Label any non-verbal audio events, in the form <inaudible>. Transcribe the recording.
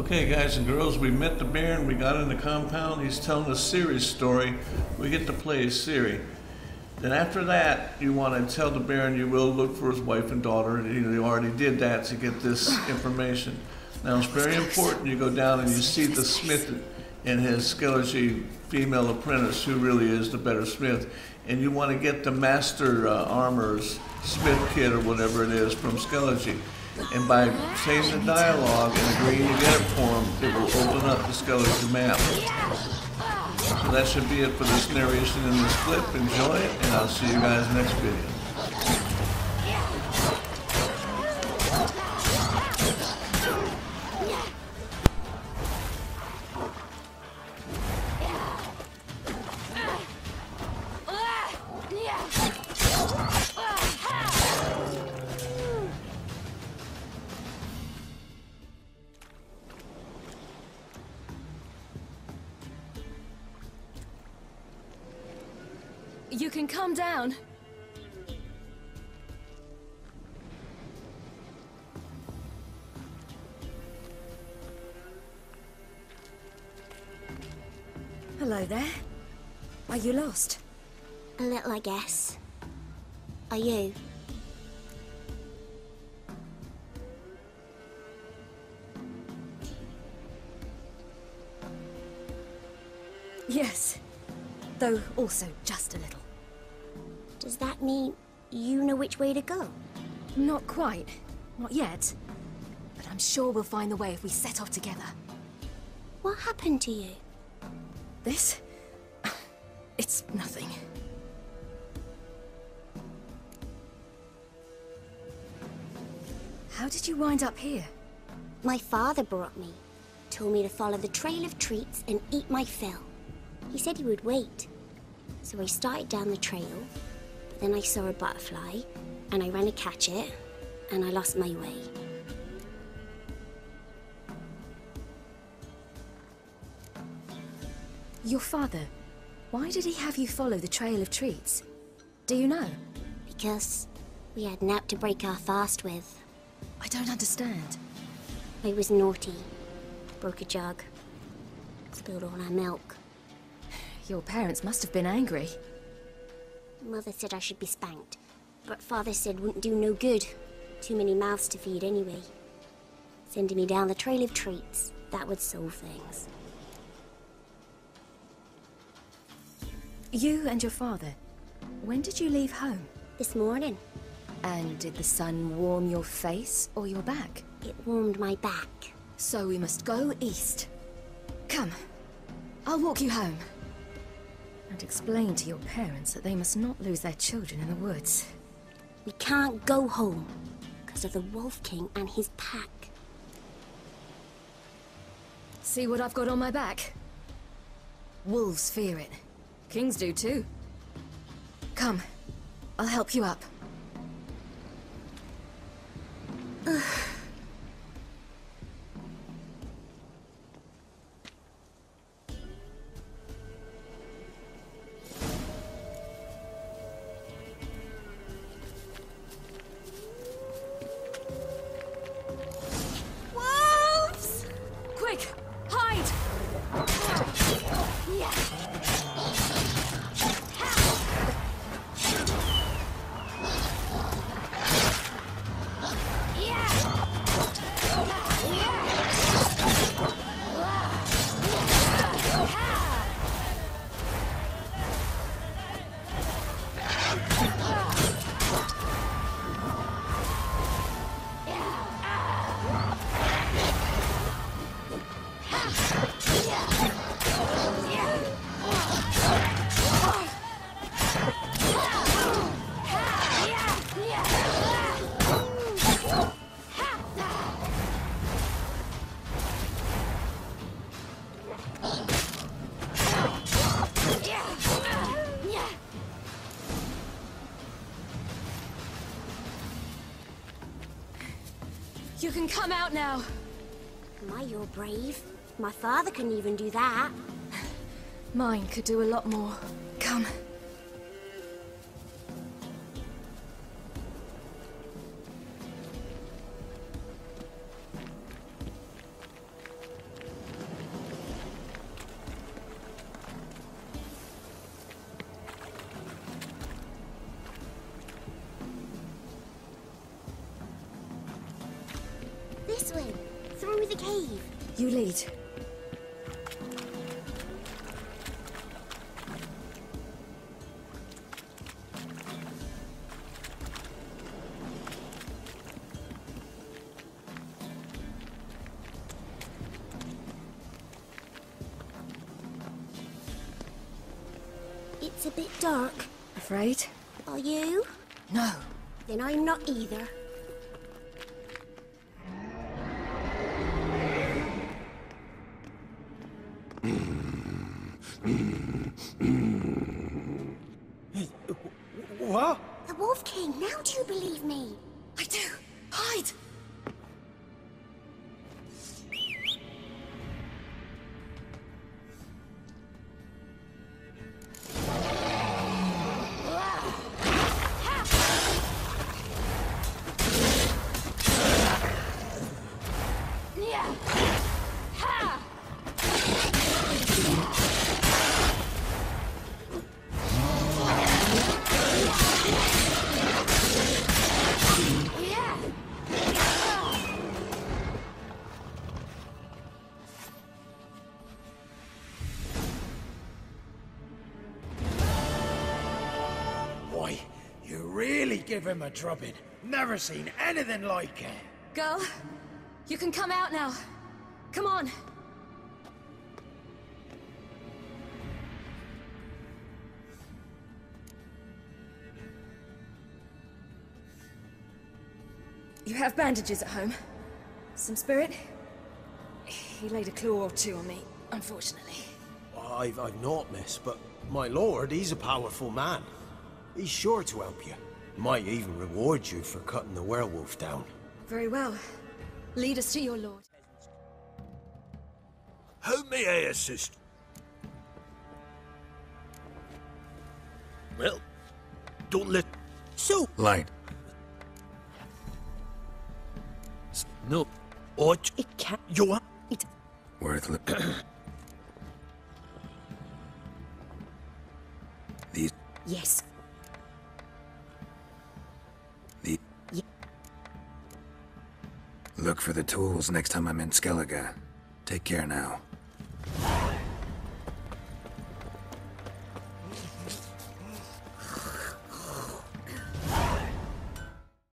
Okay, guys and girls, we met the Baron. We got in the compound. He's telling a Ciri's story. We get to play as Ciri. Then after that, you want to tell the Baron you will look for his wife and daughter. And you, already did that to get this <sighs> information. Now it's very important you go down and you see the smith and his Skellige female apprentice, who really is the better smith. And you want to get the master uh, armor's smith kit or whatever it is from Skellige. And by saying the dialogue and agreeing to get it for him, it will open up the Skellige map. So that should be it for this narration in this clip. Enjoy it, and I'll see you guys next video. You can come down. Hello there. Are you lost? A little, I guess. Are you? Yes. Though also just a little. Does that mean you know which way to go? Not quite. Not yet. But I'm sure we'll find the way if we set off together. What happened to you? This? <sighs> It's nothing. How did you wind up here? My father brought me. Told me to follow the trail of treats and eat my fill. He said he would wait. So I started down the trail, then I saw a butterfly, and I ran to catch it, and I lost my way. Your father, why did he have you follow the trail of treats? Do you know? Because we had Nap to break our fast with. I don't understand. I was naughty. Broke a jug. Spilled all our milk. Your parents must have been angry. Mother said I should be spanked, but father said wouldn't do no good. Too many mouths to feed anyway. Sending me down the trail of treats, that would solve things. You and your father, when did you leave home? This morning, And did the sun warm your face or your back? it warmed my back. So we must go east. Come, I'll walk you home. And explain to your parents that they must not lose their children in the woods. We can't go home because of the Wolf King and his pack. See what I've got on my back? Wolves fear it. Kings do too. Come, I'll help you up. You can come out now. My, you're brave. My father couldn't even do that. <sighs> Mine could do a lot more. Come. This way, through the cave. You lead. It's a bit dark. Afraid? Are you? No. Then I'm not either. What? The Wolf King, now do you believe me? I do. Hide! Why, you really give him a drubbing. Never seen anything like it. Girl, you can come out now. Come on. You have bandages at home? Some spirit? He laid a claw or two on me, unfortunately. I've, I've not, miss, but my lord, he's a powerful man. He's sure to help you. Might even reward you for cutting the werewolf down. Very well. Lead us to your lord. How may I assist? Well, don't let... So... Light. No. What? It can't. You are... It. Worth li- These... <coughs> Yes. For the tools next time I'm in Skellige. Take care now.